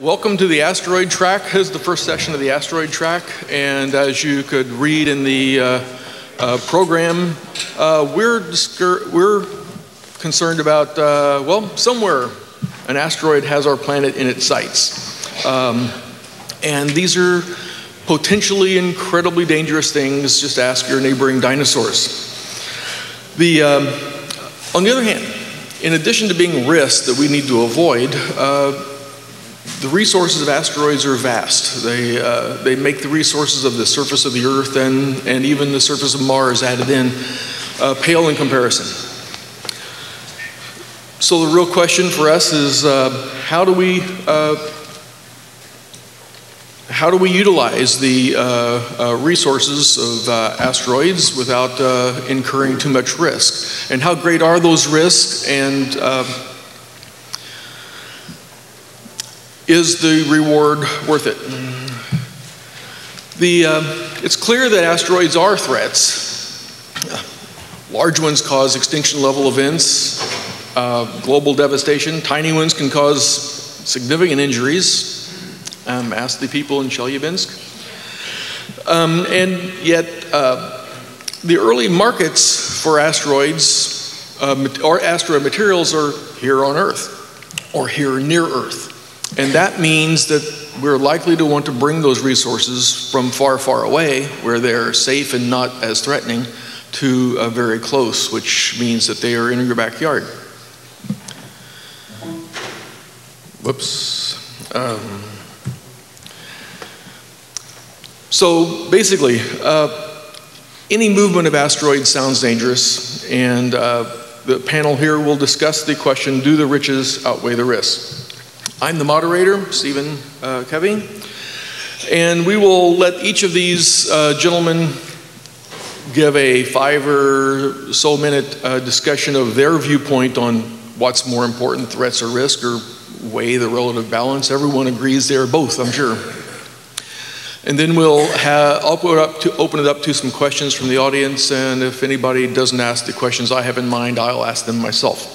Welcome to the asteroid track. This is the first session of the asteroid track, and as you could read in the uh, uh, program, uh, we're we're concerned about uh, well, somewhere an asteroid has our planet in its sights, um, and these are potentially incredibly dangerous things. Just ask your neighboring dinosaurs. The um, on the other hand, in addition to being risks that we need to avoid uh, the resources of asteroids are vast. They, uh, they make the resources of the surface of the Earth and, and even the surface of Mars added in uh, pale in comparison. So the real question for us is uh, how do we uh, how do we utilize the uh, uh, resources of asteroids without incurring too much risk? And how great are those risks? And is the reward worth it? The, uh, it's clear that asteroids are threats. Large ones cause extinction level events, uh, global devastation. Tiny ones can cause significant injuries. Um, ask the people in Chelyabinsk. Um, and yet, uh, the early markets for asteroids uh, or asteroid materials are here on Earth or here near Earth. And that means that we're likely to want to bring those resources from far, far away, where they're safe and not as threatening, to very close, which means that they are in your backyard. Whoops. Um, so basically, uh, any movement of asteroids sounds dangerous, and uh, the panel here will discuss the question do the riches outweigh the risks? I'm the moderator, Stephen uh, Covey, and we will let each of these uh, gentlemen give a five or so minute uh, discussion of their viewpoint on what's more important, threats or risk, or weigh the relative balance. Everyone agrees they're both, I'm sure. And then we'll have, open it, up to, open it up to some questions from the audience, and if anybody doesn't ask the questions I have in mind, I'll ask them myself.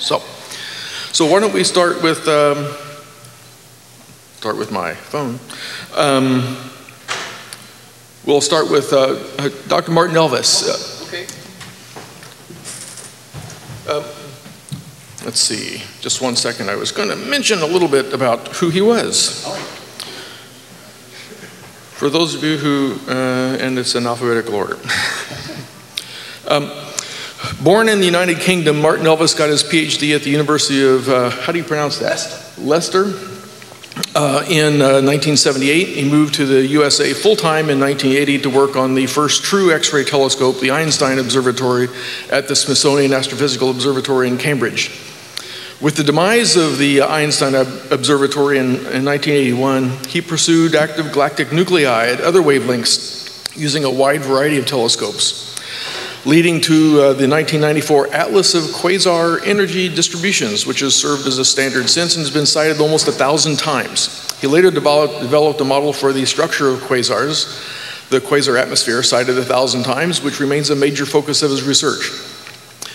So. So why don't we start with um, start with my phone. Um, we'll start with uh, Dr. Martin Elvis. Uh, okay. Uh, let's see, just one second. I was going to mention a little bit about who he was. For those of you who, uh, and it's in alphabetical order. um, Born in the United Kingdom, Martin Elvis got his PhD at the University of, uh, how do you pronounce that? Leicester. Uh, in uh, 1978, he moved to the USA full time in 1980 to work on the first true X ray telescope, the Einstein Observatory, at the Smithsonian Astrophysical Observatory in Cambridge. With the demise of the Einstein Observatory in, in 1981, he pursued active galactic nuclei at other wavelengths using a wide variety of telescopes leading to uh, the 1994 Atlas of Quasar Energy Distributions, which has served as a standard since and has been cited almost a thousand times. He later developed, developed a model for the structure of quasars, the quasar atmosphere, cited a thousand times, which remains a major focus of his research.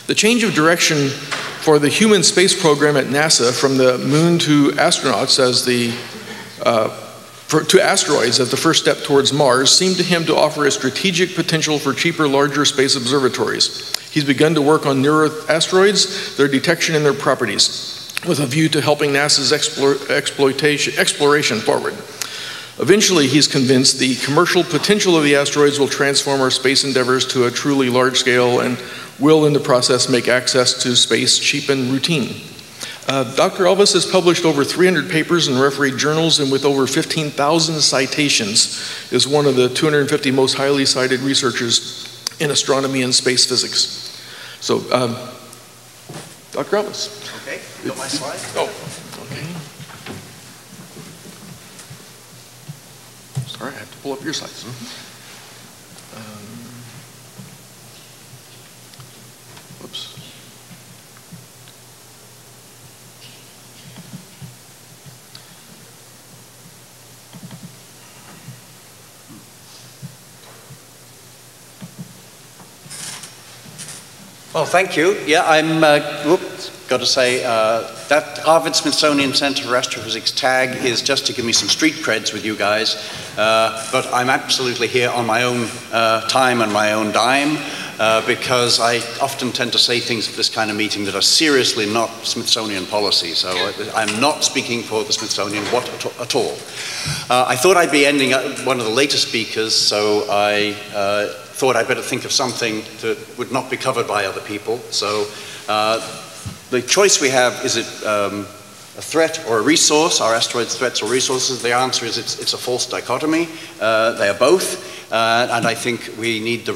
The change of direction for the human space program at NASA from the moon to astronauts as the uh, for, to asteroids as the first step towards Mars seemed to him to offer a strategic potential for cheaper, larger space observatories. He's begun to work on near Earth asteroids, their detection, and their properties, with a view to helping NASA's exploitation, exploration forward. Eventually, he's convinced the commercial potential of the asteroids will transform our space endeavors to a truly large scale and will, in the process, make access to space cheap and routine. Uh, Dr. Elvis has published over 300 papers in refereed journals and with over 15,000 citations is one of the 250 most highly cited researchers in astronomy and space physics. So, um, Dr. Elvis. Okay, got my slide? Oh, okay. Sorry, I have to pull up your slides. Mm -hmm. Well, thank you. Yeah, I'm, uh, whoops, got to say uh, that Harvard Smithsonian Center for Astrophysics tag is just to give me some street creds with you guys. Uh, but I'm absolutely here on my own uh, time and my own dime. Uh, because I often tend to say things at this kind of meeting that are seriously not Smithsonian policy. So I'm not speaking for the Smithsonian what at all. Uh, I thought I'd be ending one of the later speakers, so I thought I'd better think of something that would not be covered by other people. So uh, the choice we have is it um, a threat or a resource? Are asteroids threats or resources? The answer is it's, it's a false dichotomy. Uh, they are both. Uh, and I think we need the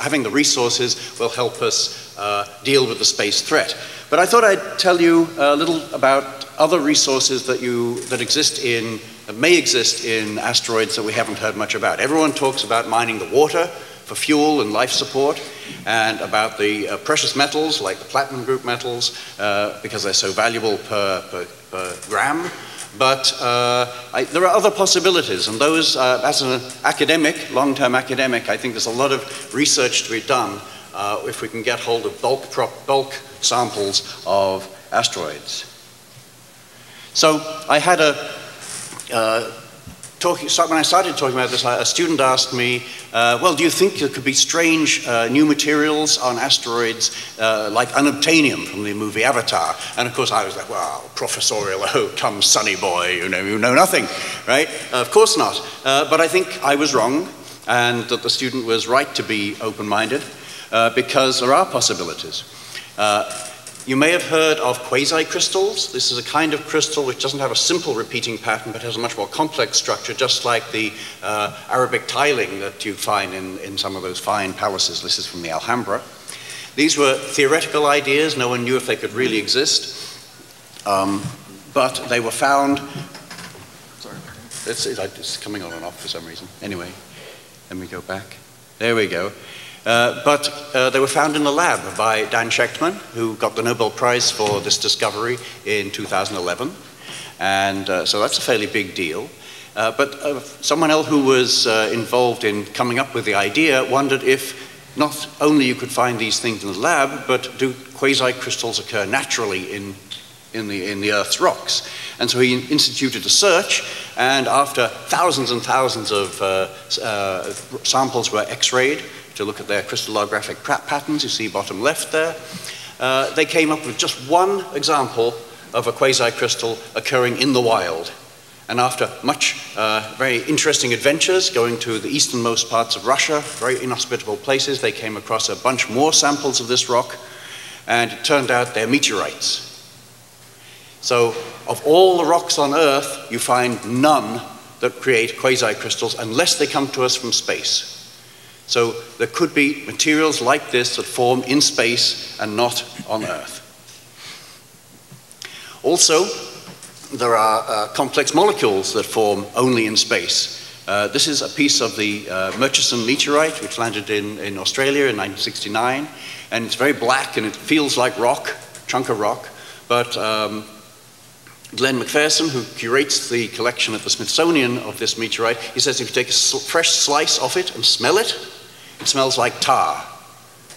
having the resources will help us uh, deal with the space threat. But I thought I'd tell you a little about other resources that, you, that exist in, that may exist in asteroids that we haven't heard much about. Everyone talks about mining the water for fuel and life support, and about the uh, precious metals like the platinum group metals uh, because they're so valuable per, per, per gram. But uh, I, there are other possibilities, and those, uh, as an academic, long-term academic, I think there's a lot of research to be done uh, if we can get hold of bulk, bulk samples of asteroids. So I had a uh, talking, when I started talking about this, a student asked me, uh, well, do you think there could be strange uh, new materials on asteroids uh, like unobtainium from the movie Avatar? And of course I was like, well, professorial, oh, come sonny boy, you know, you know nothing, right? of course not. Uh, but I think I was wrong and that the student was right to be open-minded uh, because there are possibilities. You may have heard of quasi-crystals. This is a kind of crystal which doesn't have a simple repeating pattern but has a much more complex structure, just like the uh, Arabic tiling that you find in, in some of those fine palaces. This is from the Alhambra. These were theoretical ideas. No one knew if they could really exist. Um, but they were found. Sorry, it's, it's coming on and off for some reason. Anyway, let me go back. There we go. Uh, but uh, they were found in the lab by Dan Shechtman, who got the Nobel Prize for this discovery in 2011. And uh, so that's a fairly big deal. Uh, but uh, someone else who was involved in coming up with the idea wondered if not only you could find these things in the lab, but do quasi-crystals occur naturally in, in, the, in the Earth's rocks? And so he instituted a search, and after thousands and thousands of samples were x-rayed, to look at their crystallographic patterns, you see bottom left there, uh, they came up with just one example of a quasi-crystal occurring in the wild. And after much uh, very interesting adventures, going to the easternmost parts of Russia, very inhospitable places, they came across a bunch more samples of this rock, and it turned out they're meteorites. So, of all the rocks on Earth, you find none that create quasi-crystals unless they come to us from space. So there could be materials like this that form in space and not on Earth. Also, there are uh, complex molecules that form only in space. Uh, this is a piece of the uh, Murchison meteorite, which landed in, in Australia in 1969. And it's very black and it feels like rock, chunk of rock. But um, Glenn MacPherson, who curates the collection at the Smithsonian of this meteorite, he says if you take a fresh slice of it and smell it, it smells like tar,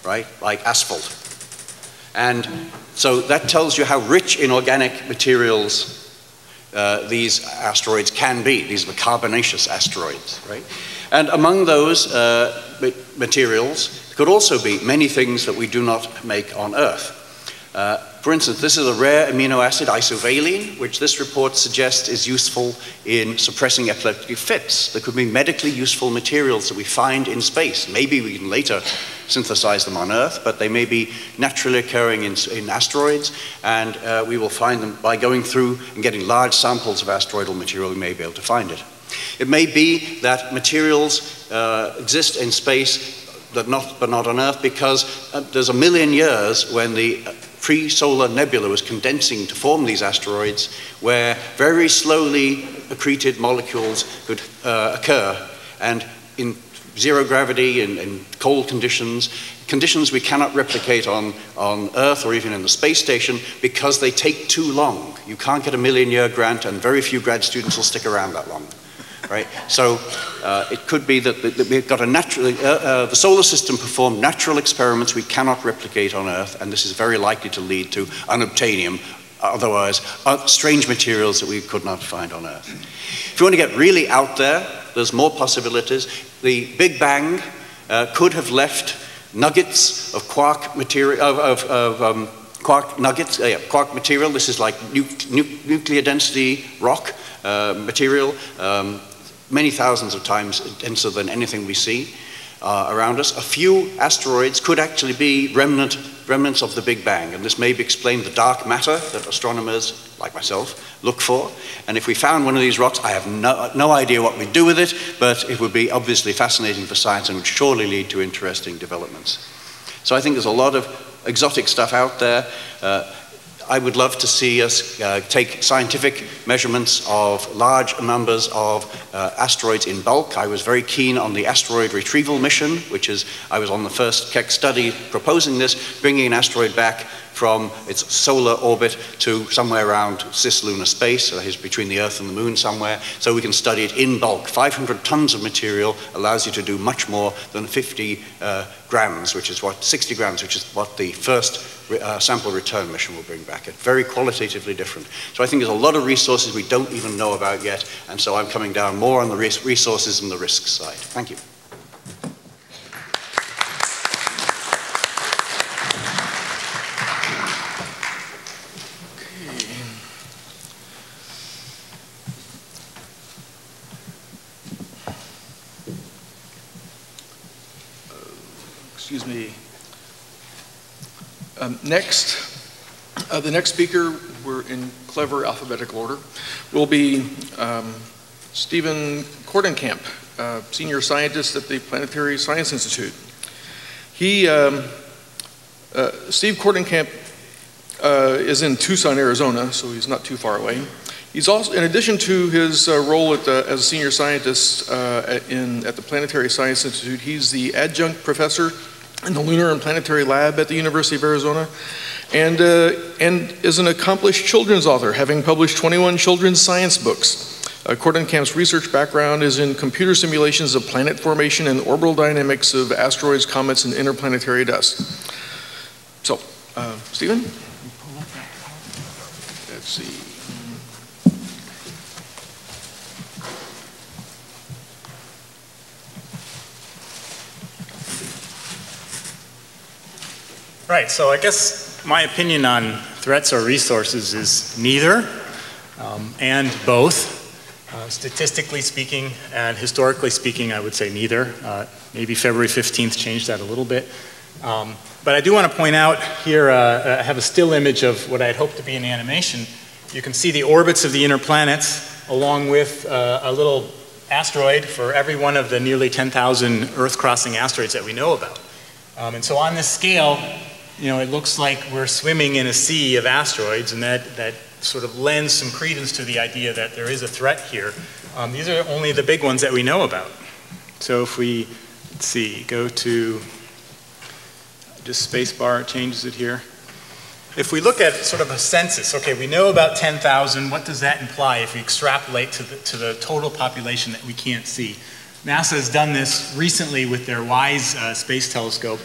right? Like asphalt. And so that tells you how rich in organic materials uh, these asteroids can be. These are the carbonaceous asteroids, right? And among those uh, materials could also be many things that we do not make on Earth. Uh, for instance, this is a rare amino acid, isovaline, which this report suggests is useful in suppressing epileptic fits. There could be medically useful materials that we find in space. Maybe we can later synthesize them on Earth, but they may be naturally occurring in, in asteroids, and uh, we will find them by going through and getting large samples of asteroidal material, we may be able to find it. It may be that materials uh, exist in space but not, but not on Earth because uh, there's a million years when the pre-solar nebula was condensing to form these asteroids, where very slowly accreted molecules could uh, occur. And in zero gravity and, and, cold conditions, conditions we cannot replicate on, on Earth or even in the space station because they take too long. You can't get a million year grant and very few grad students will stick around that long. Right? So uh, it could be that, that we've got a natural, uh, uh, the solar system performed natural experiments we cannot replicate on Earth, and this is very likely to lead to unobtainium, otherwise uh, strange materials that we could not find on Earth. If you want to get really out there, there's more possibilities. The Big Bang uh, could have left nuggets of quark material, of, of, of um, quark nuggets, uh, yeah, quark material. This is like nu nu nuclear density rock uh, material, um, many thousands of times denser than anything we see uh, around us. A few asteroids could actually be remnant, remnants of the Big Bang, and this may explain the dark matter that astronomers, like myself, look for. And if we found one of these rocks, I have no, no idea what we'd do with it, but it would be obviously fascinating for science and would surely lead to interesting developments. So I think there's a lot of exotic stuff out there. Uh, I would love to see us uh, take scientific measurements of large numbers of uh, asteroids in bulk. I was very keen on the asteroid retrieval mission, which is, I was on the first Keck study proposing this, bringing an asteroid back from its solar orbit to somewhere around cislunar space, so it's between the Earth and the Moon somewhere, so we can study it in bulk. 500 tons of material allows you to do much more than 50 uh, grams, which is what, 60 grams, which is what the first uh, sample return mission will bring back. It's very qualitatively different. So I think there's a lot of resources we don't even know about yet, and so I'm coming down more on the resources and the risk side. Thank you. excuse me. Um, next, uh, the next speaker, we're in clever alphabetical order, will be um, Stephen Kortenkamp, uh, senior scientist at the Planetary Science Institute. He, um, uh, Steve Kortenkamp uh, is in Tucson, Arizona, so he's not too far away. He's also, in addition to his uh, role the, as a senior scientist uh, in, at the Planetary Science Institute, he's the adjunct professor in the Lunar and Planetary Lab at the University of Arizona, and, uh, and is an accomplished children's author, having published 21 children's science books. Uh, Kortenkamp's research background is in computer simulations of planet formation and orbital dynamics of asteroids, comets, and interplanetary dust. So, uh, Stephen? Let's see. Right, so I guess my opinion on threats or resources is neither um, and both. Uh, statistically speaking and historically speaking, I would say neither. Uh, maybe February 15th changed that a little bit. Um, but I do want to point out here, uh, I have a still image of what I had hoped to be an animation. You can see the orbits of the inner planets along with uh, a little asteroid for every one of the nearly 10,000 Earth-crossing asteroids that we know about. Um, and so on this scale, you know, it looks like we're swimming in a sea of asteroids, and that, that sort of lends some credence to the idea that there is a threat here. Um, these are only the big ones that we know about. So if we, let's see, go to just spacebar, changes it here. If we look at sort of a census, okay, we know about 10,000. What does that imply if we extrapolate to the, to the total population that we can't see? NASA has done this recently with their WISE uh, space telescope,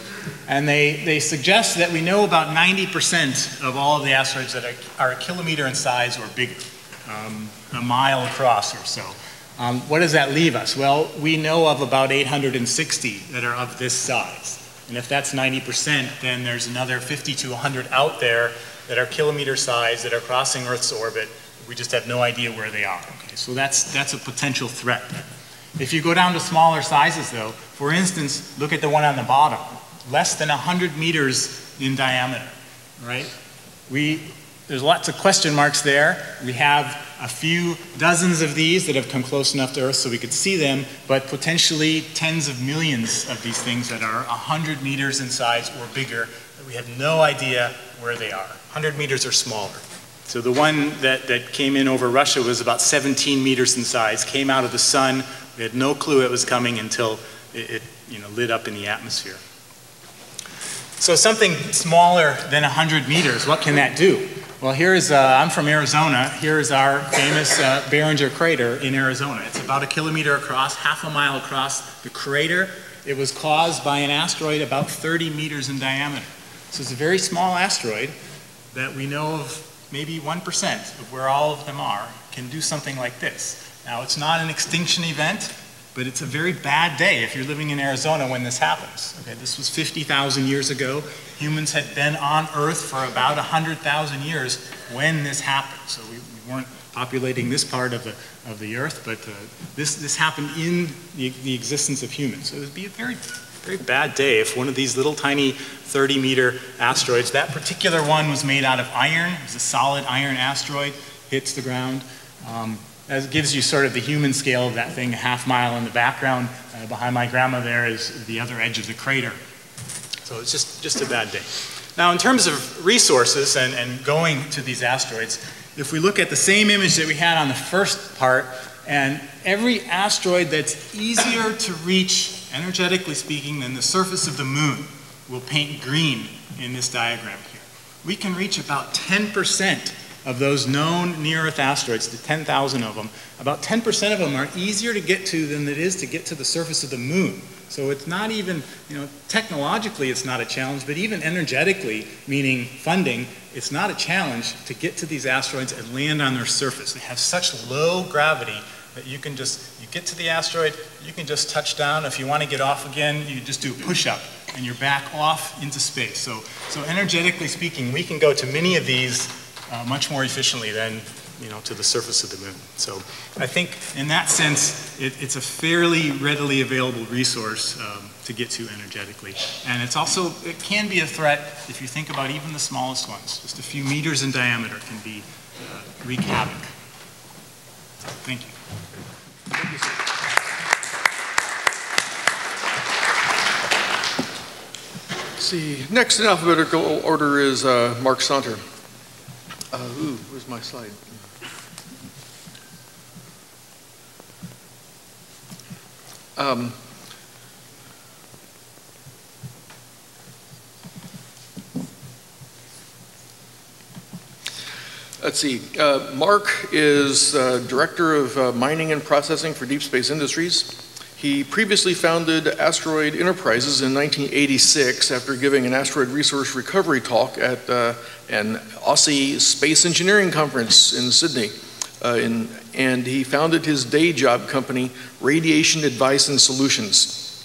and they, they suggest that we know about 90% of all of the asteroids that are, are, a kilometer in size or bigger, um, a mile across or so. Um, what does that leave us? Well, we know of about 860 that are of this size. And if that's 90%, then there's another 50 to 100 out there that are kilometer size, that are crossing Earth's orbit. We just have no idea where they are. Okay, so that's, that's a potential threat. If you go down to smaller sizes though, for instance, look at the one on the bottom, less than 100 meters in diameter, right? We, there's lots of question marks there. We have a few dozens of these that have come close enough to Earth so we could see them, but potentially tens of millions of these things that are 100 meters in size or bigger that we have no idea where they are. 100 meters or smaller. So the one that, that came in over Russia was about 17 meters in size, came out of the sun, we had no clue it was coming until it, it you know, lit up in the atmosphere. So something smaller than 100 meters, what can that do? Well, here's, uh, I'm from Arizona. Here's our famous uh, Barringer crater in Arizona. It's about a kilometer across, half a mile across. The crater, it was caused by an asteroid about 30 meters in diameter. So it's a very small asteroid that we know of maybe 1% of where all of them are can do something like this. Now, it's not an extinction event, but it's a very bad day if you're living in Arizona when this happens. Okay, this was 50,000 years ago. Humans had been on Earth for about 100,000 years when this happened. So we, we, weren't populating this part of the, of the Earth, but uh, this, this happened in the, the existence of humans. So it would be a very, very bad day if one of these little tiny 30 meter asteroids, that particular one was made out of iron, it was a solid iron asteroid, hits the ground. Um, that gives you sort of the human scale of that thing, a half mile in the background. Uh, behind my grandma there is the other edge of the crater. So it's just, just a bad day. Now, in terms of resources and, and going to these asteroids, if we look at the same image that we had on the first part, and every asteroid that's easier to reach, energetically speaking, than the surface of the moon will paint green in this diagram here. We can reach about 10% of those known near-Earth asteroids, the 10,000 of them, about 10% of them are easier to get to than it is to get to the surface of the moon. So it's not even, you know, technologically it's not a challenge, but even energetically, meaning funding, it's not a challenge to get to these asteroids and land on their surface. They have such low gravity that you can just, you get to the asteroid, you can just touch down. If you want to get off again, you just do a push-up and you're back off into space. So, so energetically speaking, we can go to many of these uh, much more efficiently than you know, to the surface of the moon. So I think in that sense, it, it's a fairly readily available resource um, to get to energetically. And it's also, it can be a threat if you think about even the smallest ones. Just a few meters in diameter can be, uh, wreak havoc. Thank you. See, next in alphabetical order is uh, Mark Sonter. Uh, ooh, where's my slide? Um, let's see. Uh, Mark is uh, Director of uh, Mining and Processing for Deep Space Industries. He previously founded Asteroid Enterprises in 1986 after giving an asteroid resource recovery talk at uh, an Aussie Space Engineering Conference in Sydney. Uh, in, and he founded his day job company, Radiation Advice and Solutions,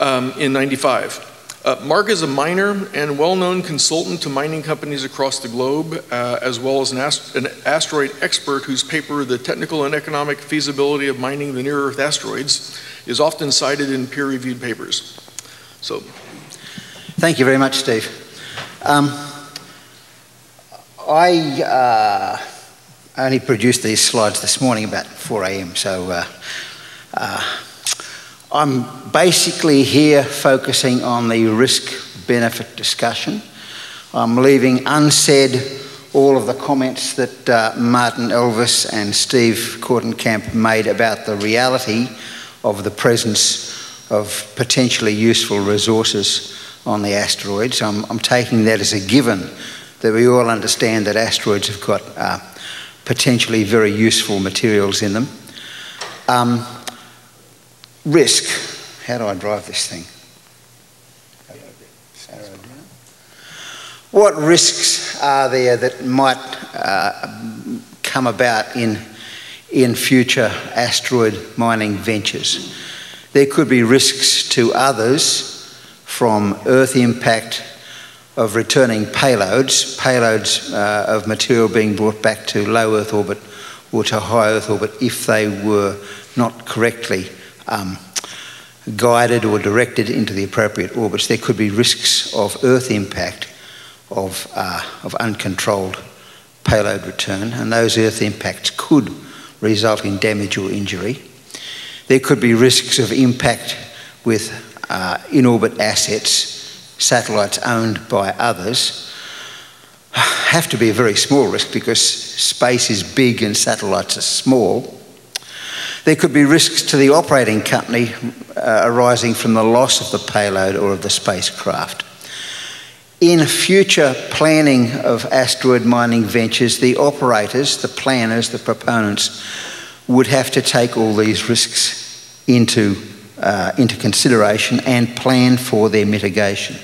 um, in 95. Uh, Mark is a miner and well-known consultant to mining companies across the globe, uh, as well as an, ast an, asteroid expert whose paper, The Technical and Economic Feasibility of Mining the Near-Earth Asteroids, is often cited in peer-reviewed papers. So. Thank you very much, Steve. Um, I uh, only produced these slides this morning about 4 a.m., so uh, uh, I'm basically here focusing on the risk benefit discussion. I'm leaving unsaid all of the comments that uh, Martin Elvis and Steve Kortenkamp made about the reality of the presence of potentially useful resources on the asteroids. I'm, I'm taking that as a given that we all understand that asteroids have got uh, potentially very useful materials in them. Um, risk. How do I drive this thing? What risks are there that might uh, come about in, in future asteroid mining ventures? There could be risks to others from Earth impact of returning payloads, payloads uh, of material being brought back to low Earth orbit or to high Earth orbit if they were not correctly um, guided or directed into the appropriate orbits, there could be risks of Earth impact of, uh, of uncontrolled payload return, and those Earth impacts could result in damage or injury. There could be risks of impact with uh, in orbit assets, satellites owned by others. Have to be a very small risk because space is big and satellites are small. There could be risks to the operating company uh, arising from the loss of the payload or of the spacecraft. In future planning of asteroid mining ventures, the operators, the planners, the proponents would have to take all these risks into, uh, into consideration and plan for their mitigation.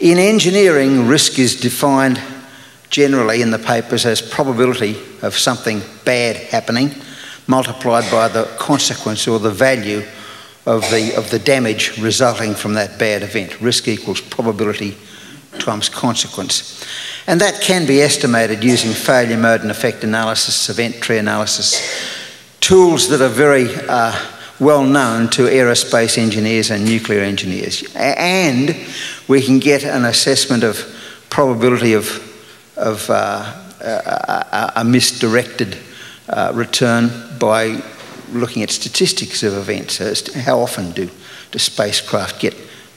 In engineering, risk is defined generally in the papers as probability of something bad happening multiplied by the consequence or the value of the, of the damage resulting from that bad event. Risk equals probability times consequence. And that can be estimated using failure mode and effect analysis, event tree analysis, tools that are very uh, well known to aerospace engineers and nuclear engineers. And we can get an assessment of probability of, of uh, a, a, misdirected uh, return by looking at statistics of events. How often do, do spacecraft get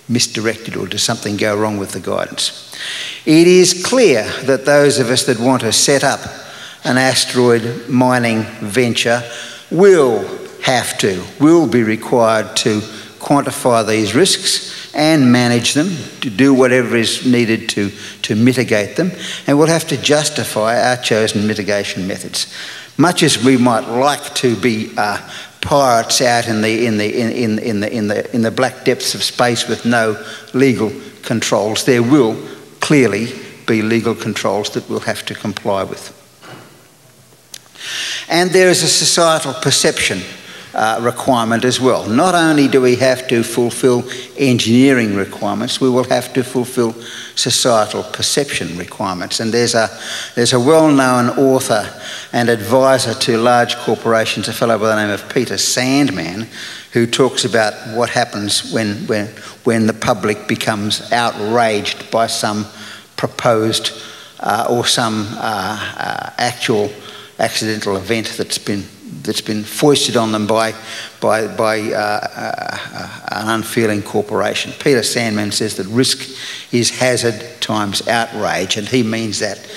misdirected or does something go wrong with the guidance? It is clear that those of us that want to set up an asteroid mining venture will have to, will be required to quantify these risks and manage them, to do whatever is needed to, to mitigate them, and we'll have to justify our chosen mitigation methods. Much as we might like to be uh, pirates out in the, in, the, in, in, in, the, in, the, in the black depths of space with no legal controls, there will clearly be legal controls that we'll have to comply with. And there is a societal perception uh, requirement as well. Not only do we have to fulfill engineering requirements, we will have to fulfill societal perception requirements. And there's a, there's a well-known author and advisor to large corporations, a fellow by the name of Peter Sandman, who talks about what happens when, when, when the public becomes outraged by some proposed uh, or some uh, uh actual accidental event that's been that's been foisted on them by, by, by uh, uh, an unfeeling corporation. Peter Sandman says that risk is hazard times outrage, and he means that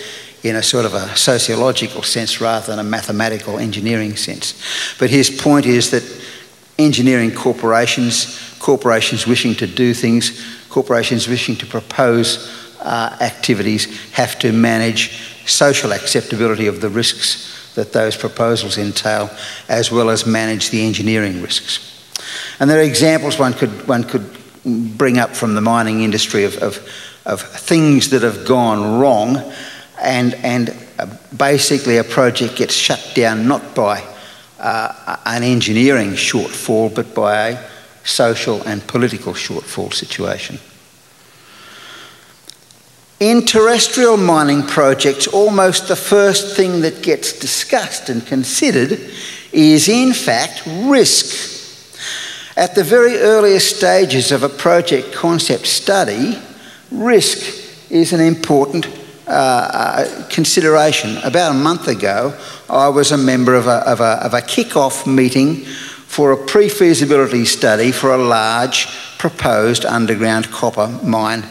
in a sort of a sociological sense rather than a mathematical engineering sense. But his point is that engineering corporations, corporations wishing to do things, corporations wishing to propose uh, activities have to manage social acceptability of the risks that those proposals entail, as well as manage the engineering risks. And there are examples one could, one could bring up from the mining industry of, of, of things that have gone wrong, and, and basically a project gets shut down not by uh, an engineering shortfall, but by a social and political shortfall situation. In terrestrial mining projects, almost the first thing that gets discussed and considered is, in fact, risk. At the very earliest stages of a project concept study, risk is an important uh, uh, consideration. About a month ago, I was a member of a, of a, of a kick-off meeting for a pre-feasibility study for a large proposed underground copper mine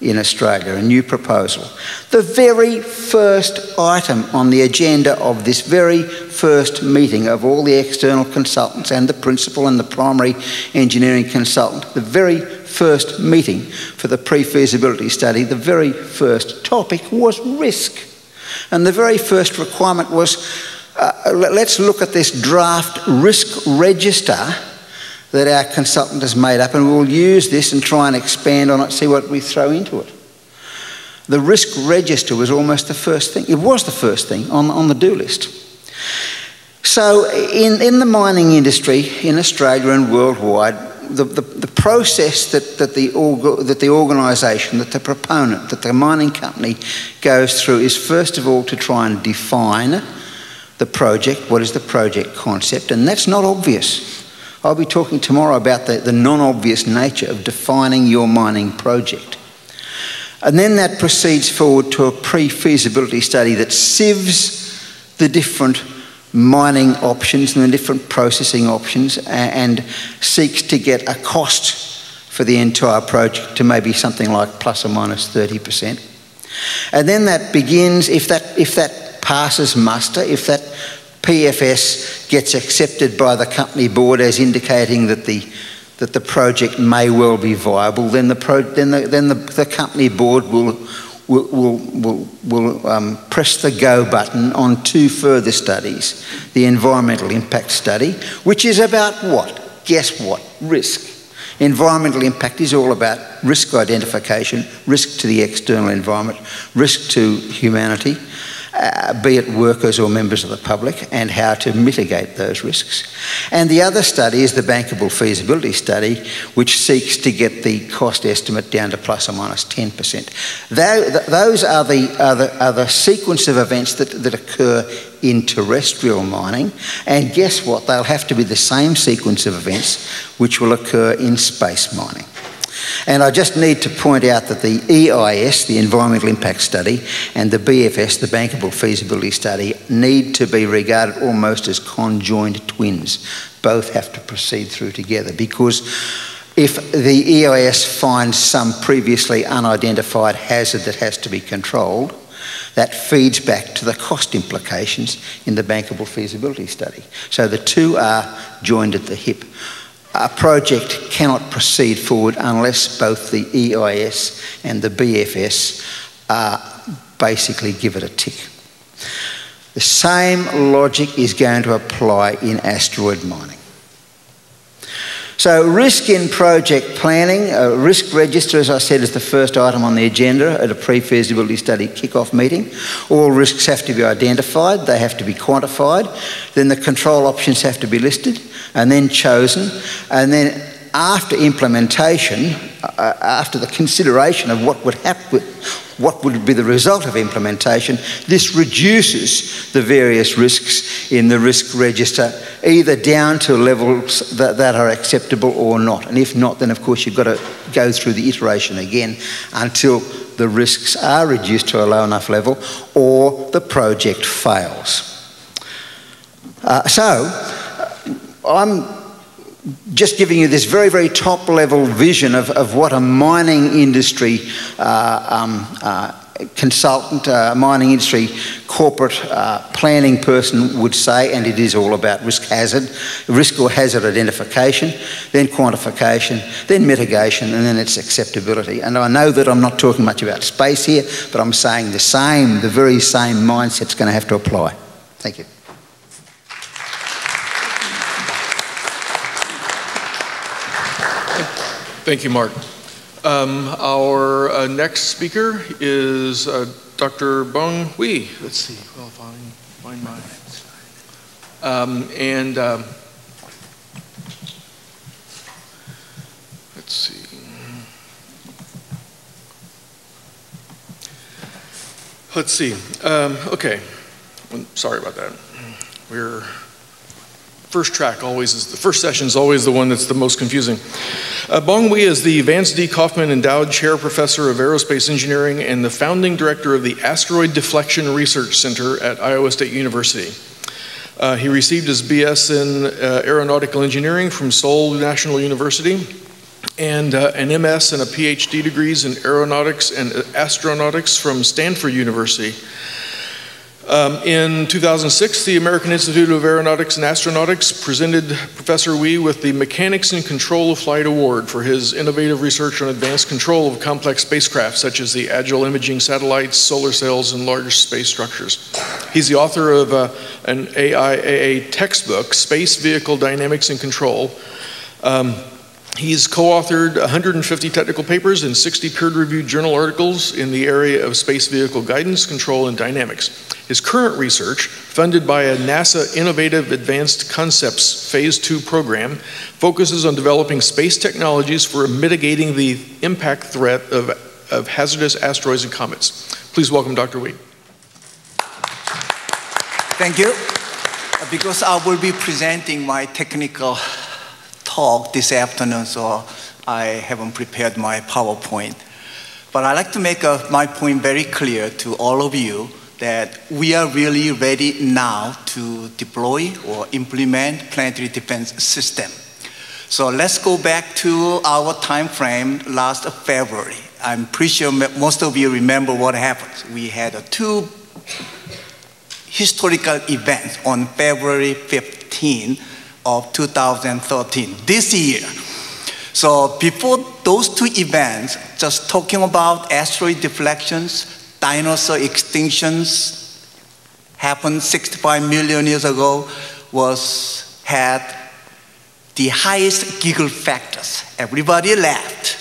in Australia, a new proposal. The very first item on the agenda of this very first meeting of all the external consultants and the principal and the primary engineering consultant, the very first meeting for the pre-feasibility study, the very first topic was risk. And the very first requirement was, uh, let's look at this draft risk register that our consultant has made up, and we'll use this and try and expand on it, see what we throw into it. The risk register was almost the first thing. It was the first thing on, on the do list. So, in, in the mining industry in Australia and worldwide, the, the, the process that, that, the org, that the organisation, that the proponent, that the mining company goes through is first of all to try and define the project. What is the project concept? And that's not obvious. I'll be talking tomorrow about the, the non obvious nature of defining your mining project. And then that proceeds forward to a pre feasibility study that sieves the different mining options and the different processing options and, and seeks to get a cost for the entire project to maybe something like plus or minus 30%. And then that begins, if that, if that passes muster, if that PFS gets accepted by the company board as indicating that the, that the project may well be viable, then the, pro, then the, then the, the company board will, will, will, will, um, press the go button on two further studies. The environmental impact study, which is about what? Guess what? Risk. Environmental impact is all about risk identification, risk to the external environment, risk to humanity, uh, be it workers or members of the public, and how to mitigate those risks. And the other study is the bankable feasibility study, which seeks to get the cost estimate down to plus or minus 10%. Those are the, are the, are the sequence of events that, that occur in terrestrial mining, and guess what? They'll have to be the same sequence of events which will occur in space mining. And I just need to point out that the EIS, the Environmental Impact Study, and the BFS, the Bankable Feasibility Study, need to be regarded almost as conjoined twins. Both have to proceed through together because if the EIS finds some previously unidentified hazard that has to be controlled, that feeds back to the cost implications in the bankable feasibility study. So the two are joined at the hip a project cannot proceed forward unless both the EIS and the BFS uh, basically give it a tick. The same logic is going to apply in asteroid mining. So, risk in project planning, a risk register, as I said, is the first item on the agenda at a pre feasibility study kick-off meeting. All risks have to be identified, they have to be quantified, then the control options have to be listed and then chosen, and then after implementation, uh, after the consideration of what would happen, what would be the result of implementation, this reduces the various risks in the risk register either down to levels that, that are acceptable or not. And if not, then of course you've got to go through the iteration again until the risks are reduced to a low enough level or the project fails. Uh, so, I'm just giving you this very, very top level vision of, of what a mining industry uh, um, uh, consultant, uh, mining industry corporate uh, planning person would say, and it is all about risk hazard, risk or hazard identification, then quantification, then mitigation, and then its acceptability. And I know that I'm not talking much about space here, but I'm saying the same, the very same mindset's going to have to apply. Thank you. Thank you, Mark. Um, our uh, next speaker is uh, Dr. Bong Wie. Let's see, well, find, find my. Um, and um, let's see. Let's see. Um, okay. Sorry about that. We're first track always is the first session is always the one that's the most confusing. Uh, Bong Wie is the Vance D. Coffman Endowed Chair Professor of Aerospace Engineering and the founding director of the Asteroid Deflection Research Center at Iowa State University. Uh, he received his BS in uh, Aeronautical Engineering from Seoul National University and uh, an MS and a PhD degrees in Aeronautics and Astronautics from Stanford University. Um, in 2006, the American Institute of Aeronautics and Astronautics presented Professor Wie with the Mechanics and Control of Flight Award for his innovative research on advanced control of complex spacecraft, such as the agile imaging satellites, solar cells, and large space structures. He's the author of uh, an AIAA textbook, Space Vehicle Dynamics and Control. Um, He's co authored 150 technical papers and 60 peer reviewed journal articles in the area of space vehicle guidance, control, and dynamics. His current research, funded by a NASA Innovative Advanced Concepts Phase 2 program, focuses on developing space technologies for mitigating the impact threat of, of hazardous asteroids and comets. Please welcome Dr. Wie. Thank you. Because I will be presenting my technical talk this afternoon, so I haven't prepared my PowerPoint. But I'd like to make a, my point very clear to all of you that we are really ready now to deploy or implement planetary defense system. So let's go back to our time frame last February. I'm pretty sure most of you remember what happened. We had two historical events on February 15 of 2013. This year, So before those two events, just talking about asteroid deflections, dinosaur extinctions happened 65 million years ago, was had the highest giggle factors. Everybody laughed,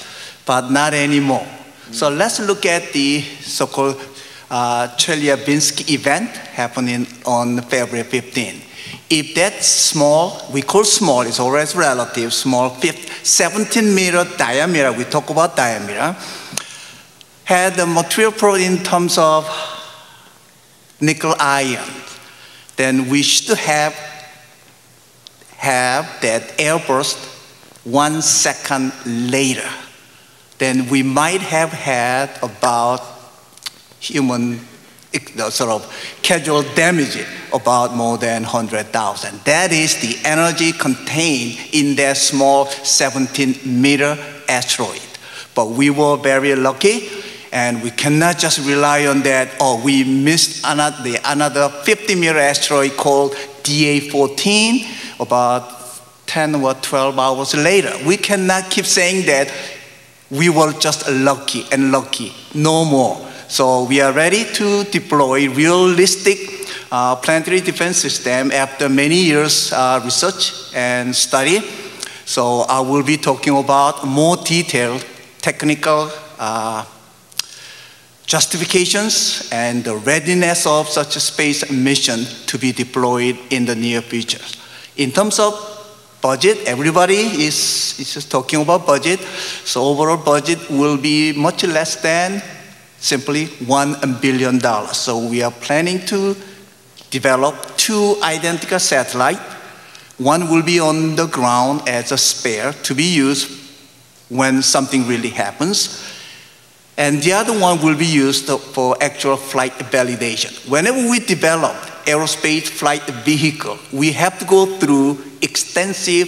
but not anymore. So let's look at the so-called uh, Chelyabinsk event happening on February 15. If that's small, we call small, it's always relative, small, 15, 17 meter diameter, we talk about diameter, had the material property in terms of nickel iron, then we should have, have that airburst one second later. Then we might have had about human sort of casual damage about more than 100,000. That is the energy contained in that small 17 meter asteroid. But we were very lucky and we cannot just rely on that, oh, we missed another, the, another 50 meter asteroid called DA14 about 10 or 12 hours later. We cannot keep saying that we were just lucky and lucky, no more. So we are ready to deploy realistic uh, planetary defense system after many years uh, research and study. So I will be talking about more detailed technical uh, justifications and the readiness of such a space mission to be deployed in the near future. In terms of budget, everybody is, is talking about budget. So overall budget will be much less than simply $1 billion. So we are planning to develop two identical satellites. One will be on the ground as a spare to be used when something really happens. And the other one will be used for actual flight validation. Whenever we develop aerospace flight vehicle, we have to go through extensive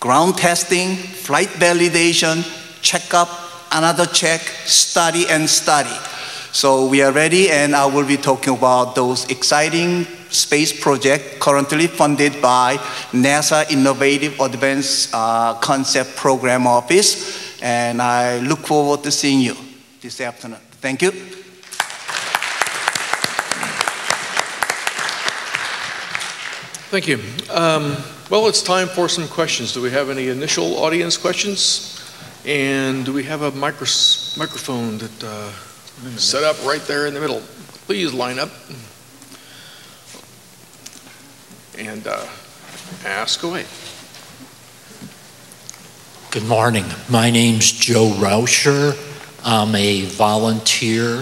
ground testing, flight validation, checkup, another check, study and study. So we are ready and I will be talking about those exciting space projects currently funded by NASA Innovative Advanced uh, Concept Program Office. And I look forward to seeing you this afternoon. Thank you. Thank you. Um, well, it's time for some questions. Do we have any initial audience questions? And we have a micro microphone that uh, set up right there in the middle? Please line up and uh, ask away. Good morning. My name's Joe Rauscher. I'm a volunteer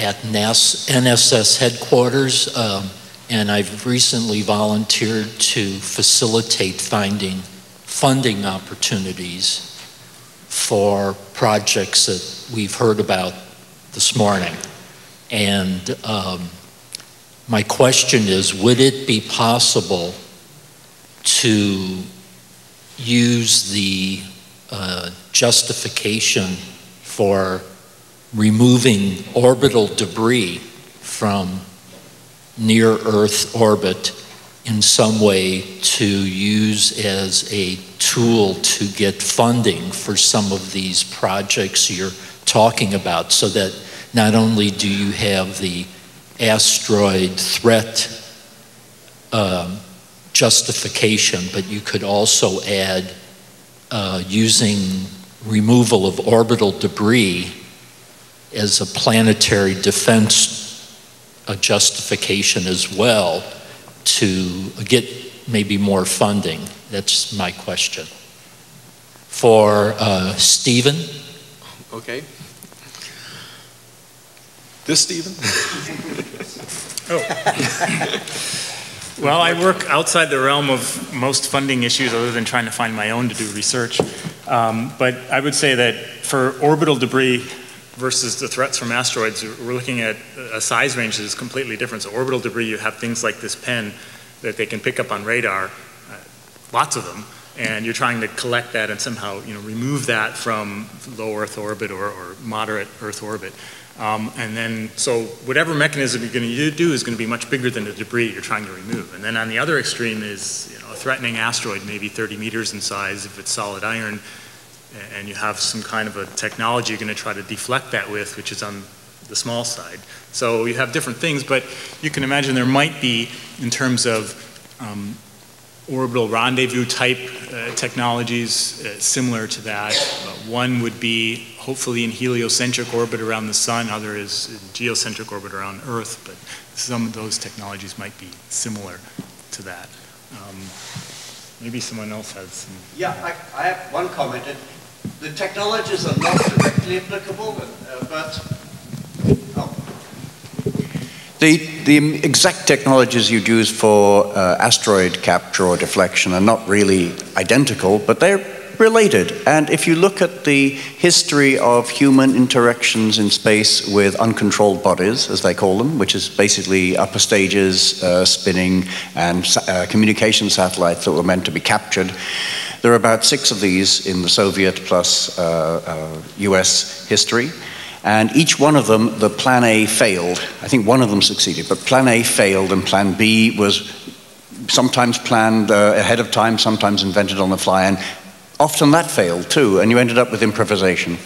at NAS, NSS headquarters, um, and I've recently volunteered to facilitate finding funding opportunities for projects that we've heard about this morning. And um, my question is, would it be possible to use the uh, justification for removing orbital debris from near Earth orbit in some way to use as a tool to get funding for some of these projects you're talking about so that not only do you have the asteroid threat um, justification, but you could also add uh, using removal of orbital debris as a planetary defense a justification as well to get maybe more funding. That's my question. For uh, Stephen. Okay. This Stephen? oh. well, I work outside the realm of most funding issues other than trying to find my own to do research. Um, but I would say that for orbital debris versus the threats from asteroids, we're looking at a size range that is completely different. So orbital debris, you have things like this pen that they can pick up on radar, uh, lots of them, and you're trying to collect that and somehow you know, remove that from low Earth orbit or, or moderate Earth orbit. Um, and then, so whatever mechanism you're going to do is going to be much bigger than the debris you're trying to remove. And then on the other extreme is you know, a threatening asteroid, maybe 30 meters in size if it's solid iron, and you have some kind of a technology you're going to try to deflect that with, which is on the small side. So you have different things, but you can imagine there might be, in terms of um, orbital rendezvous type uh, technologies uh, similar to that. Uh, one would be hopefully in heliocentric orbit around the sun, other is geocentric orbit around Earth, but some of those technologies might be similar to that. Um, maybe someone else has some. Yeah, I, I have one comment. The technologies are not directly applicable, uh, but oh. The, the exact technologies you'd use for uh, asteroid capture or deflection are not really identical, but they're related. And if you look at the history of human interactions in space with uncontrolled bodies, as they call them, which is basically upper stages uh, spinning and uh, communication satellites that were meant to be captured, there are about six of these in the Soviet plus US uh, uh, history. And each one of them, the plan A failed. I think one of them succeeded, but plan A failed and plan B was sometimes planned uh, ahead of time, sometimes invented on the fly, and often that failed too, and you ended up with improvisation.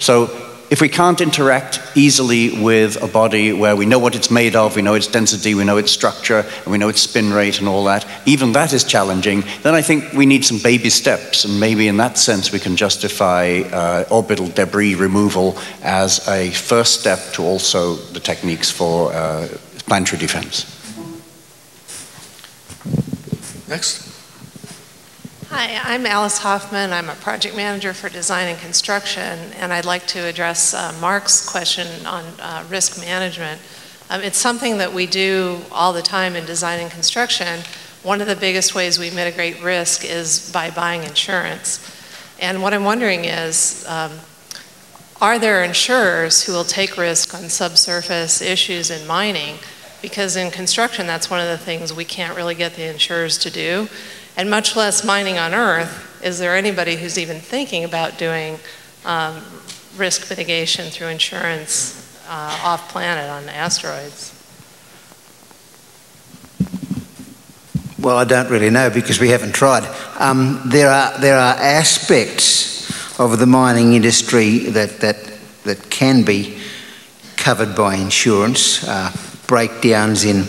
So if we can't interact easily with a body where we know what it's made of, we know its density, we know its structure, and we know its spin rate and all that, even that is challenging, then I think we need some baby steps. And maybe in that sense, we can justify uh, orbital debris removal as a first step to also the techniques for uh, planetary defense. Next. Hi, I'm Alice Hoffman. I'm a project manager for design and construction, and I'd like to address uh, Mark's question on uh, risk management. Um, it's something that we do all the time in design and construction. One of the biggest ways we mitigate risk is by buying insurance. And what I'm wondering is, um, are there insurers who will take risk on subsurface issues in mining? Because in construction, that's one of the things we can't really get the insurers to do and much less mining on Earth, is there anybody who's even thinking about doing um, risk mitigation through insurance uh, off planet on asteroids? Well, I don't really know because we haven't tried. Um, there, are, there are aspects of the mining industry that, that, that can be covered by insurance, uh, breakdowns in,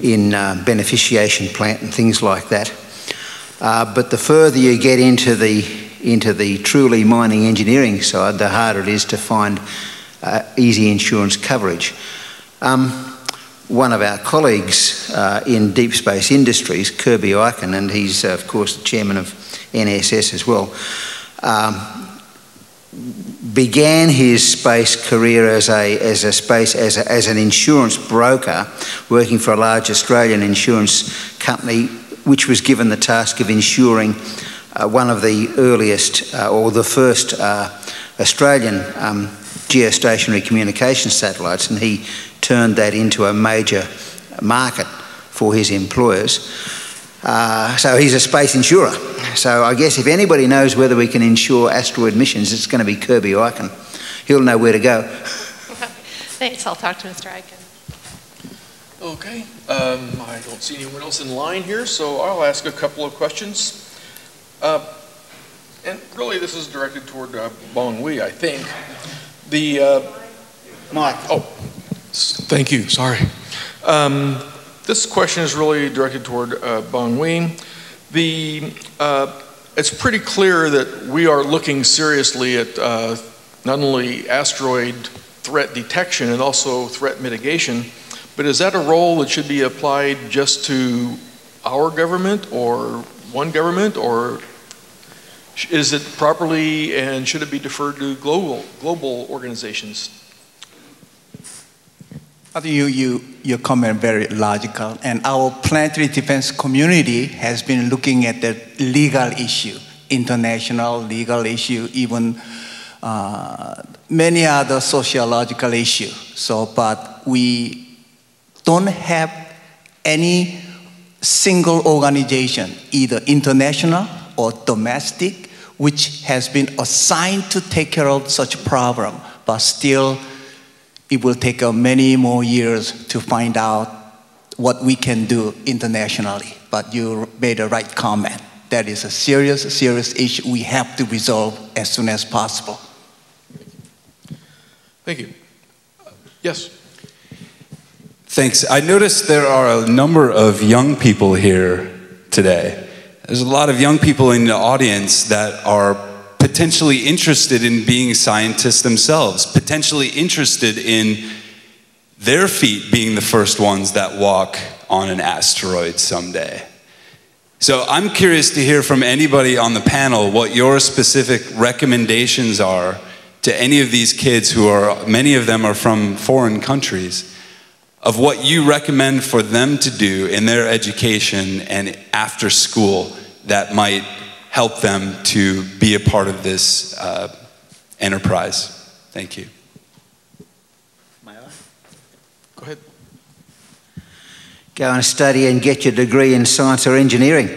in uh, beneficiation plant and things like that. Uh, but the further you get into the, into the truly mining engineering side, the harder it is to find uh, easy insurance coverage. Um, one of our colleagues uh, in Deep Space Industries, Kirby Ikin, and he's, of course, the chairman of NSS as well, um, began his space career as a, as a space as, a, as an insurance broker working for a large Australian insurance company which was given the task of ensuring uh, one of the earliest uh, or the first uh, Australian um, geostationary communication satellites, and he turned that into a major market for his employers. Uh, so he's a space insurer. So I guess if anybody knows whether we can insure asteroid missions, it's going to be Kirby Ikin. He'll know where to go. Thanks. I'll talk to Mr. Ikin. Okay, um, I don't see anyone else in line here, so I'll ask a couple of questions. Uh, and really, this is directed toward uh, Bong Wie, I think. The uh, Mike. Oh, thank you. Sorry. Um, this question is really directed toward uh, Bong Wie. The uh, it's pretty clear that we are looking seriously at uh, not only asteroid threat detection and also threat mitigation but is that a role that should be applied just to our government or one government, or is it properly and should it be deferred to global, global organizations? You, you, your comment very logical, and our planetary defense community has been looking at the legal issue, international legal issue, even uh, many other sociological issues. So, but we don't have any single organization, either international or domestic, which has been assigned to take care of such a problem. But still, it will take uh, many more years to find out what we can do internationally. But you made a right comment. That is a serious, serious issue we have to resolve as soon as possible. Thank you. Yes. Thanks. I noticed there are a number of young people here today. There's a lot of young people in the audience that are potentially interested in being scientists themselves, potentially interested in their feet being the first ones that walk on an asteroid someday. So I'm curious to hear from anybody on the panel what your specific recommendations are to any of these kids who are, many of them are from foreign countries, of what you recommend for them to do in their education and after school that might help them to be a part of this uh, enterprise. Thank you. Go ahead. Go and study and get your degree in science or engineering.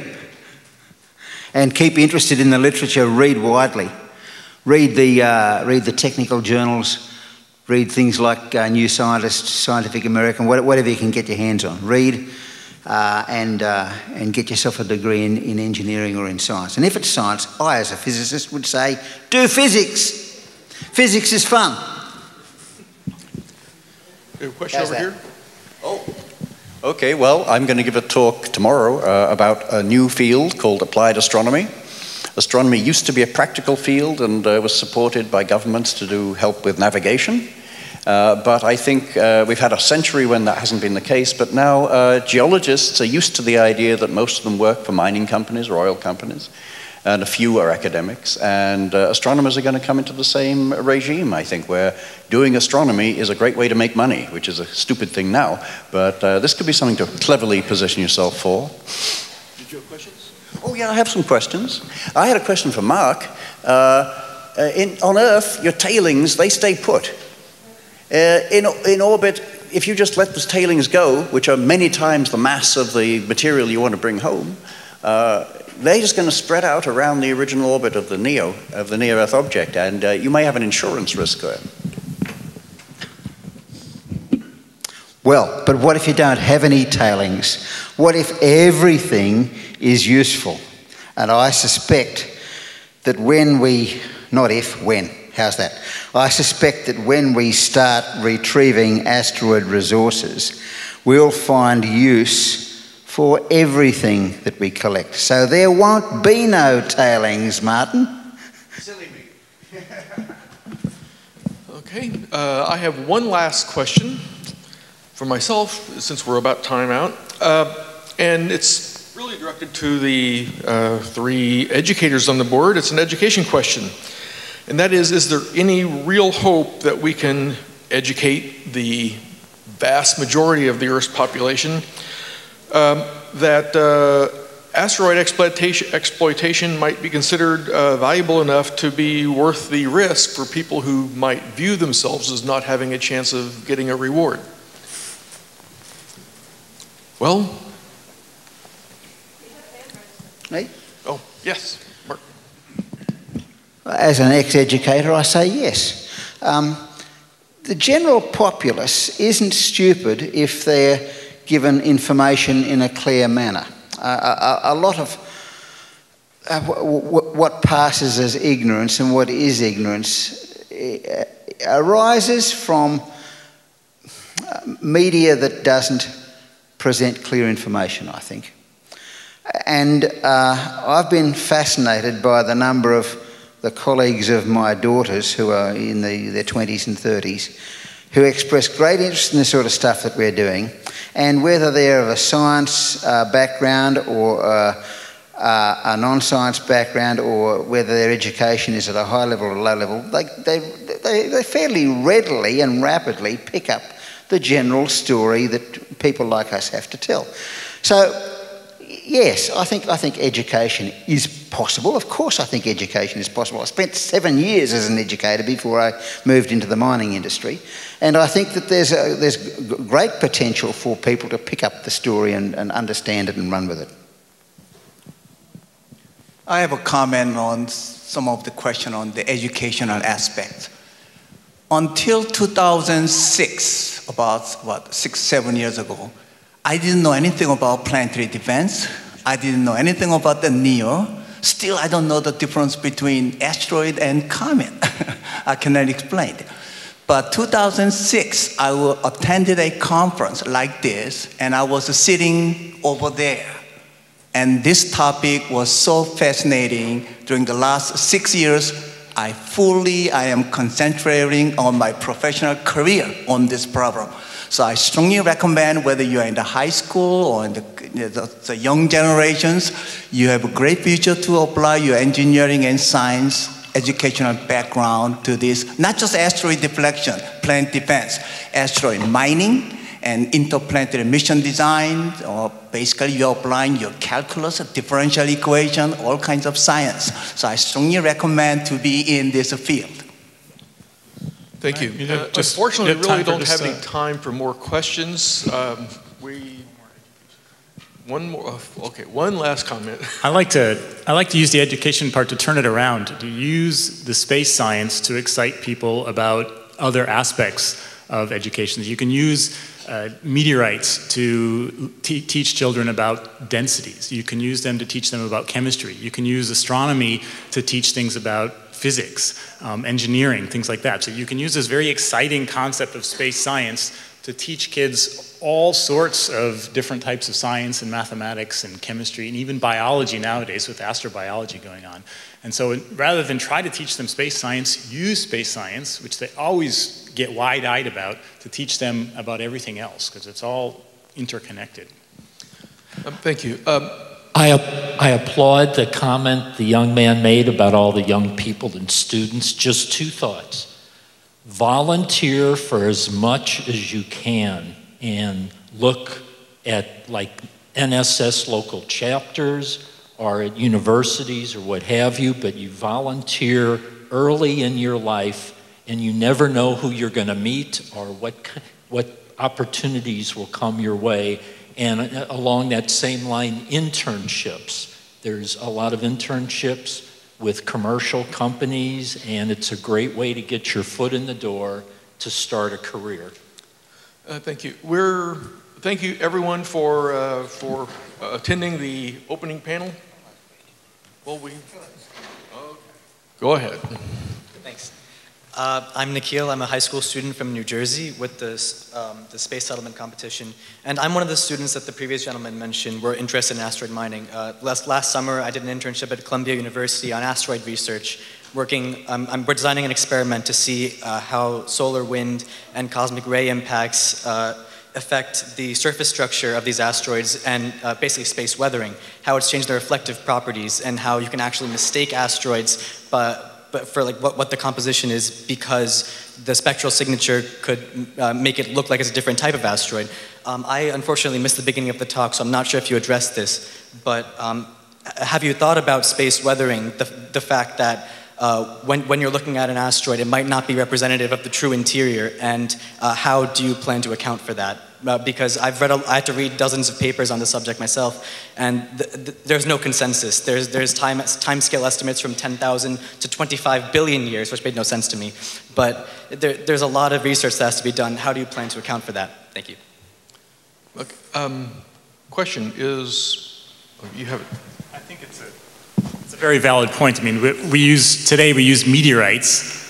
And keep interested in the literature, read widely. Read the, uh, read the technical journals, read things like uh, New Scientist, Scientific American, whatever you can get your hands on. Read uh, and, uh, and get yourself a degree in, in engineering or in science. And if it's science, I, as a physicist, would say do physics. Physics is fun. A question How's over that? here? Oh, okay. Well, I'm going to give a talk tomorrow uh, about a new field called applied astronomy. Astronomy used to be a practical field and uh, was supported by governments to do help with navigation. Uh, but I think uh, we've had a century when that hasn't been the case. But now uh, geologists are used to the idea that most of them work for mining companies or oil companies, and a few are academics. And uh, astronomers are going to come into the same regime, I think, where doing astronomy is a great way to make money, which is a stupid thing now. But uh, this could be something to cleverly position yourself for. Did you have questions? Oh, yeah, I have some questions. I had a question for Mark. Uh, uh, in, on Earth, your tailings, they stay put. Uh, in, in orbit, if you just let the tailings go, which are many times the mass of the material you want to bring home, uh, they're just going to spread out around the original orbit of the NEO, of the near Earth object, and uh, you may have an insurance risk there. Well, but what if you don't have any tailings? What if everything is useful? And I suspect that when we, not if, when, how's that? I suspect that when we start retrieving asteroid resources, we'll find use for everything that we collect. So there won't be no tailings, Martin. Silly me. Okay. Uh, I have one last question for myself, since we're about time out. Uh, and it's really directed to the uh, three educators on the board. It's an education question. And that is Is there any real hope that we can educate the vast majority of the Earth's population um, that uh, asteroid exploitation, exploitation might be considered uh, valuable enough to be worth the risk for people who might view themselves as not having a chance of getting a reward? Well, Me? oh, yes, Mark. As an ex educator, I say yes. Um, the general populace isn't stupid if they're given information in a clear manner. Uh, a, a, lot of uh, w- w- what passes as ignorance and what is ignorance uh, arises from uh, media that doesn't present clear information, I think. And uh, I've been fascinated by the number of the colleagues of my daughters who are in the, their 20s and 30s who express great interest in the sort of stuff that we're doing. And whether they're of a science uh, background or uh, uh, a non science background or whether their education is at a high level or low level, they, they, they, they fairly readily and rapidly pick up the general story that people like us have to tell. So, yes, I think, I think education is possible. Of course, I think education is possible. I spent seven years as an educator before I moved into the mining industry. And I think that there's, a, there's great potential for people to pick up the story and, and understand it and run with it. I have a comment on some of the question on the educational aspect. Until 2006, about what six, seven years ago, I didn't know anything about planetary defense. I didn't know anything about the NEO. Still, I don't know the difference between asteroid and comet. I cannot explain. But 2006, I attended a conference like this, and I was sitting over there. And this topic was so fascinating. During the last six years, I fully, I am concentrating on my professional career on this problem. So I strongly recommend whether you are in the high school or in the, the, the young generations, you have a great future to apply your engineering and science educational background to this, not just asteroid deflection, planet defense, asteroid mining, and interplanetary mission design, or basically you're applying your calculus, differential equation, all kinds of science. So I strongly recommend to be in this field. Thank you. You know, Uh, just- Unfortunately, we really don't just, have any uh, time for more questions. Um, We, one more, oh, okay, one last comment. I like to I like to use the education part to turn it around to use the space science to excite people about other aspects of education. You can use uh, meteorites to te- teach children about densities. You can use them to teach them about chemistry. You can use astronomy to teach things about physics, um, engineering, things like that. So you can use this very exciting concept of space science to teach kids all sorts of different types of science and mathematics and chemistry and even biology nowadays with astrobiology going on. And so rather than try to teach them space science, use space science, which they always get wide eyed about, to teach them about everything else because it's all interconnected. Um, Thank you. Um, I, I applaud the comment the young man made about all the young people and students. Just two thoughts. Volunteer for as much as you can and look at like NSS local chapters or at universities or what have you, but you volunteer early in your life and you never know who you're going to meet or what, what opportunities will come your way. And uh, along that same line, internships. There's a lot of internships with commercial companies, and it's a great way to get your foot in the door to start a career. Uh, Thank you. We're, thank you, everyone, for, uh, for uh, attending the opening panel. Well, we, go ahead. Uh, I'm Nikhil. I'm a high school student from New Jersey with the, um, the space settlement competition. And I'm one of the students that the previous gentleman mentioned were interested in asteroid mining. Uh, last, last summer, I did an internship at Columbia University on asteroid research, working, um, I'm, we're designing an experiment to see uh, how solar wind and cosmic ray impacts uh, affect the surface structure of these asteroids and uh, basically space weathering, how it's changed their reflective properties, and how you can actually mistake asteroids but, but for like what, what the composition is because the spectral signature could uh, make it look like it's a different type of asteroid. Um, I unfortunately missed the beginning of the talk, so I'm not sure if you addressed this, but um, have you thought about space weathering, the, the fact that uh, when, when you're looking at an asteroid, it might not be representative of the true interior, and uh, how do you plan to account for that? Uh, because I've read, a, I had to read dozens of papers on the subject myself, and th- th- there's no consensus. There's, there's time, time scale estimates from 10,000 to 25 billion years, which made no sense to me. But there, there's a lot of research that has to be done. How do you plan to account for that? Thank you. Look, um, question is, oh, you have it. I think it's a, it's a very valid point. I mean, we, we use, today we use meteorites.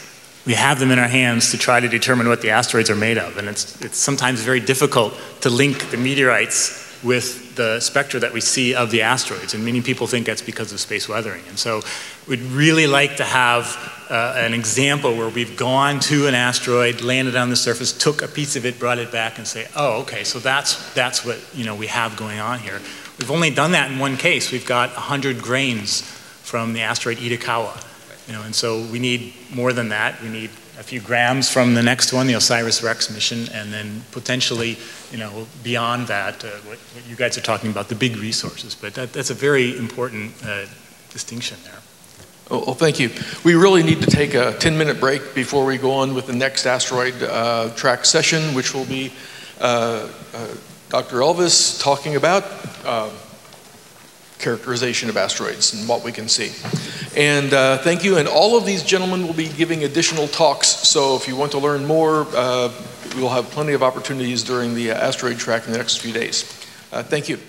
We have them in our hands to try to determine what the asteroids are made of. And it's, it's sometimes very difficult to link the meteorites with the spectra that we see of the asteroids. And many people think that's because of space weathering. And so we'd really like to have uh, an example where we've gone to an asteroid, landed on the surface, took a piece of it, brought it back, and say, oh, okay, so that's, that's what you know, we have going on here. We've only done that in one case. We've got 100 grains from the asteroid Itokawa. You know, and so we need more than that. We need a few grams from the next one, the OSIRIS-REx mission, and then potentially, you know, beyond that, uh, what, what, you guys are talking about, the big resources. But that, that's a very important uh, distinction there. Oh, well, thank you. We really need to take a 10-minute break before we go on with the next asteroid uh, track session, which will be uh, uh, Dr. Elvis talking about uh, characterization of asteroids and what we can see. And uh, thank you. And all of these gentlemen will be giving additional talks. So if you want to learn more, uh, we'll have plenty of opportunities during the asteroid track in the next few days. Uh, thank you.